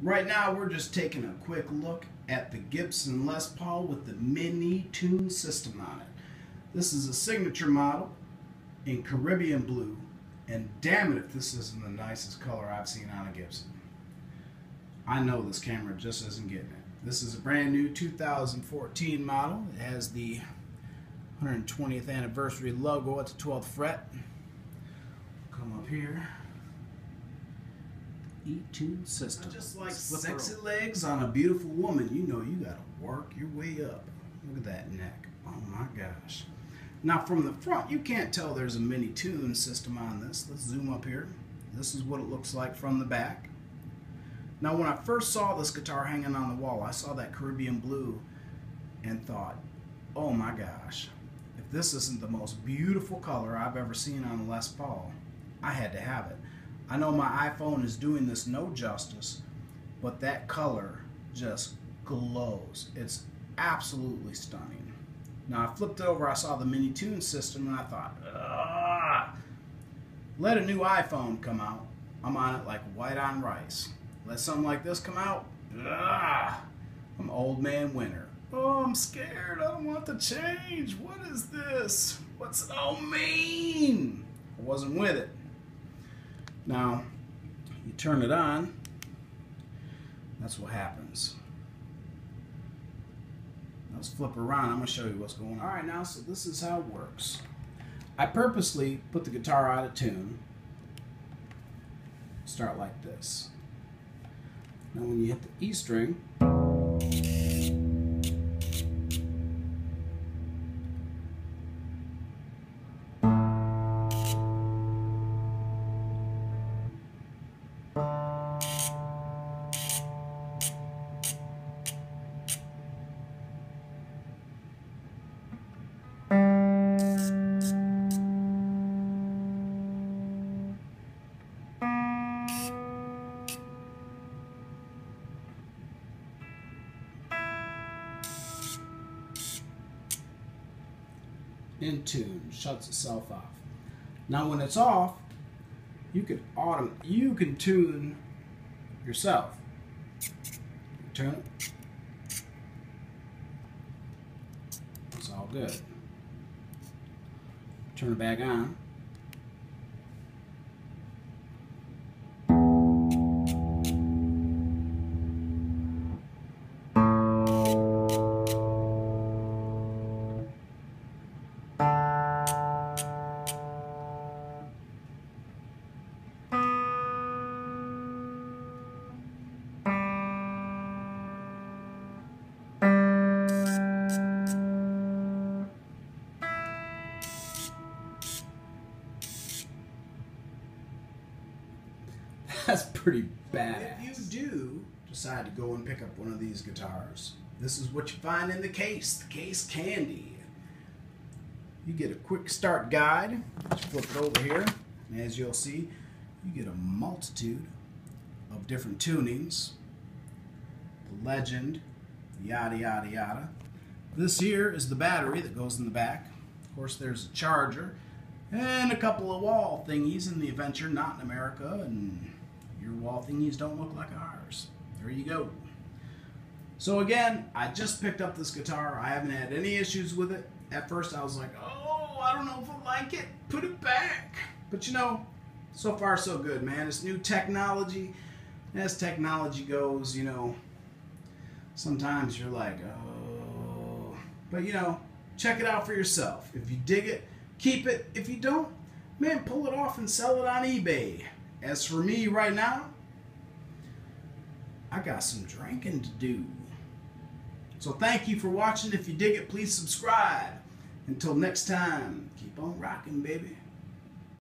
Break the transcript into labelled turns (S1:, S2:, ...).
S1: Right now, we're just taking a quick look at the Gibson Les Paul with the Min-ETune system on it. This is a signature model in Caribbean blue, and damn it if this isn't the nicest color I've seen on a Gibson. I know this camera just isn't getting it. This is a brand new 2014 model. It has the 120th anniversary logo at the 12th fret. Come up here. E-tune system. Just like sexy legs on a beautiful woman, you know you gotta work your way up. Look at that neck. Oh my gosh. Now from the front, you can't tell there's a Min-ETune system on this. Let's zoom up here. This is what it looks like from the back. Now when I first saw this guitar hanging on the wall, I saw that Caribbean blue and thought, oh my gosh, if this isn't the most beautiful color I've ever seen on a Les Paul, I had to have it. I know my iPhone is doing this no justice, but that color just glows. It's absolutely stunning. Now I flipped over, I saw the Min-ETune system, and I thought, Ugh. let a new iPhone come out. I'm on it like white on rice. Let something like this come out, Ugh. I'm old man winter. Oh, I'm scared. I don't want to change. What is this? What's it all mean? I wasn't with it. Now, you turn it on, that's what happens. Let's flip around. I'm going to show you what's going on. All right, now, so this is how it works. I purposely put the guitar out of tune. Start like this. Now, when you hit the E string, in tune, shuts itself off. Now when it's off, you can autom you can tune yourself. Turn it. It's all good. Turn it back on. That's pretty bad. If you do decide to go and pick up one of these guitars, this is what you find in the case, the case candy. You get a quick start guide. Just flip it over here. And as you'll see, you get a multitude of different tunings. The legend, yada yada yada. This here is the battery that goes in the back. Of course, there's a charger and a couple of wall thingies in the event you're not in America and your wall thingies don't look like ours. There you go. So again, I just picked up this guitar. I haven't had any issues with it. At first I was like, oh, I don't know if I like it. Put it back. But you know, so far so good, man. It's new technology. As technology goes, you know, sometimes you're like, oh. But you know, check it out for yourself. If you dig it, keep it. If you don't, man, pull it off and sell it on eBay. As for me right now, I got some drinking to do. So thank you for watching. If you dig it, please subscribe. Until next time, keep on rocking, baby.